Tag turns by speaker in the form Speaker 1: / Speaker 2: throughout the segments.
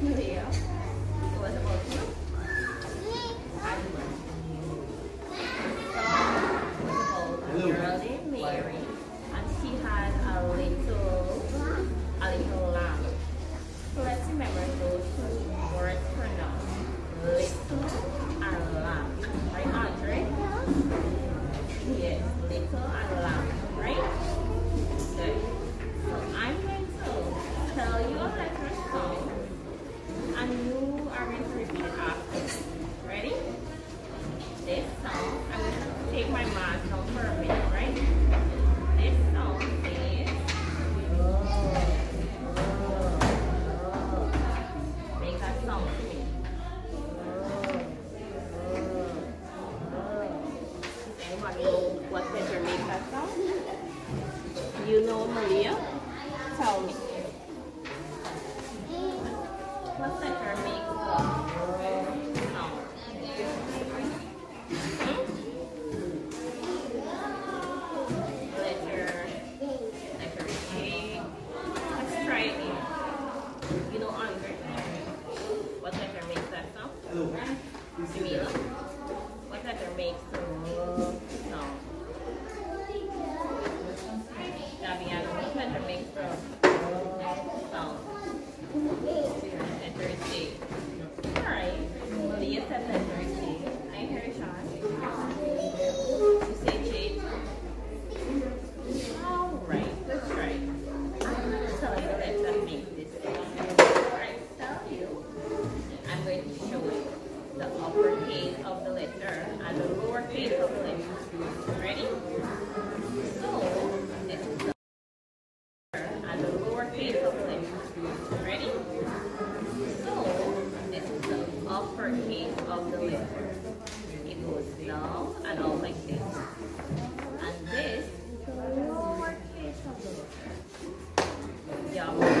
Speaker 1: 那里呀 Toronto for a minute, right? This song make song for me. You know song? You know Maria? Tell me. What's better make song? Look, you see that? What's that they're made? yeah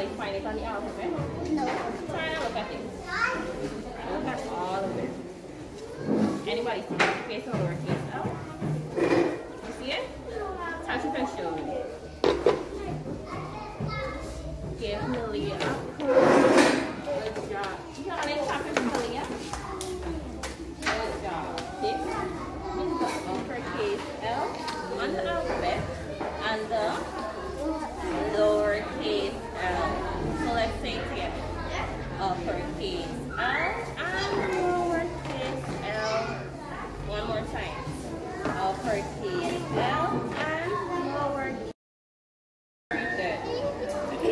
Speaker 1: Anybody find it on the alphabet?
Speaker 2: No.
Speaker 1: Try and look at it. Look at all of it. Anybody see uppercase or lowercase L? Oh, you see it? Touch show me. Give Millie a Good job. You got any chocolate, Millie? Good job. This is the uppercase L on the alphabet and the lowercase l. So let's say it together. Uppercase L and lowercase l. One more time. Uppercase L and lowercase. Very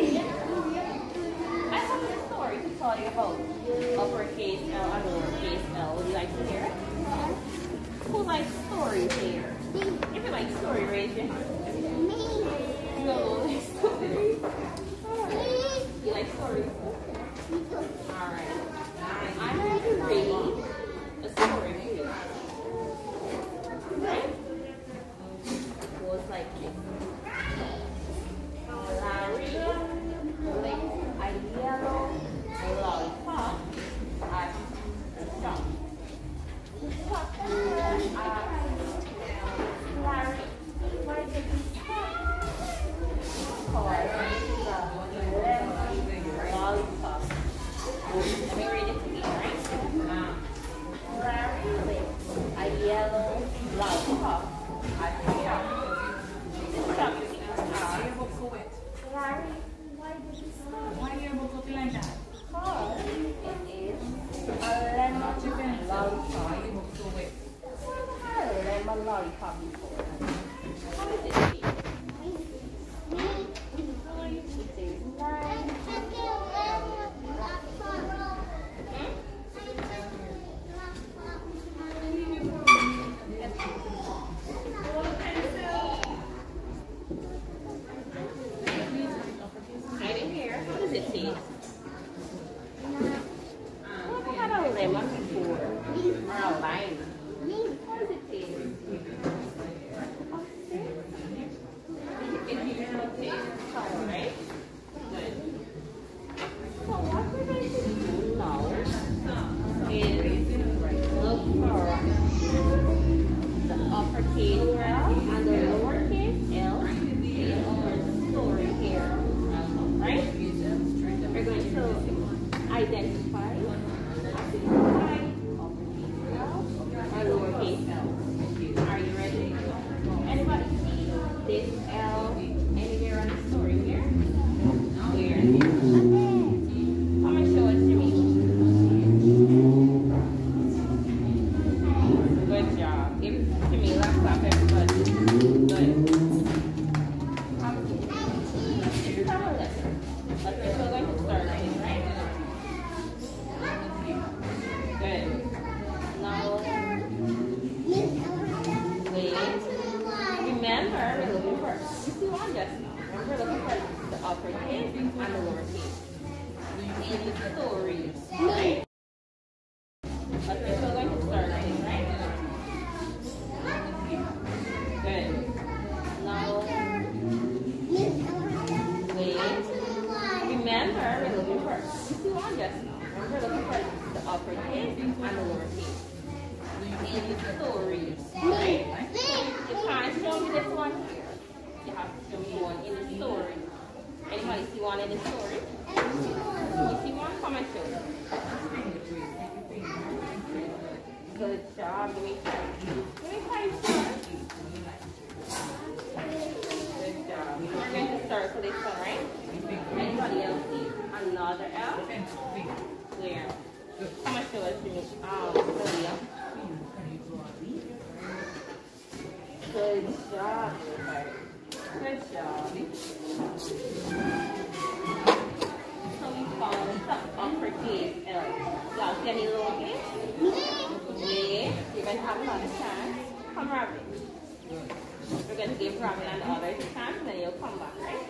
Speaker 1: good. I have a story to tell you about uppercase L and lowercase l. Would you like to hear it? Who likes stories here? Like story, raise.
Speaker 2: Me.
Speaker 1: No, like.
Speaker 2: Me.
Speaker 1: You like stories? Alright. I'm going to read a story to you. Right? It goes like this. Larry licked a yellow lollipop at the shop. The shopkeeper asked Larry, why did you stop? Because the lemon lollipop. Let me read it to you, right? Larry licked a yellow lollipop at the shop. The shopkeeper asked Larry, why did you stop?
Speaker 3: Why are you looking like that?
Speaker 1: Because it is a lemon lollipop. I've had a lemon lollipop before. How does it taste? It is nice. Hmm? I didn't hear. How does it taste? I've had a lemon before. Or a lime. How does it taste? It usually tastes sour, right? Good. So what we're going to do now is look for the uppercase L and the lowercase L in our story here. Right? We're going to identify identify uppercase L or lowercase L. Are you ready? Anybody see this L anywhere on the story here? Where? Come and show it to me. Good job. Give it to me. Let's clap everybody. Good. Um, this is our lesson. Okay, so we're going to start it, right? Good. Now, wait. We're looking for, you see one just now. Remember, looking for the upper uppercase and the lowercase. In the stories, right? Okay, so we're going to start right? Good. Now, wait. Remember, we're looking for, you see just now. Remember, looking for the uppercase and the lowercase. In the stories? Me this one here. You have to show me one in the story. Anybody see one in the story? You see one? Come and show me. Good job. Give me five. Give me five. Good job. We're going to start for this one, right? Anybody else see another L? Where? Come and show us to me. Um, William. Good job. Good job. Wait. You're going to have another chance. Come, Robin. We're going to give Robin and others a chance, and then you'll come back, right?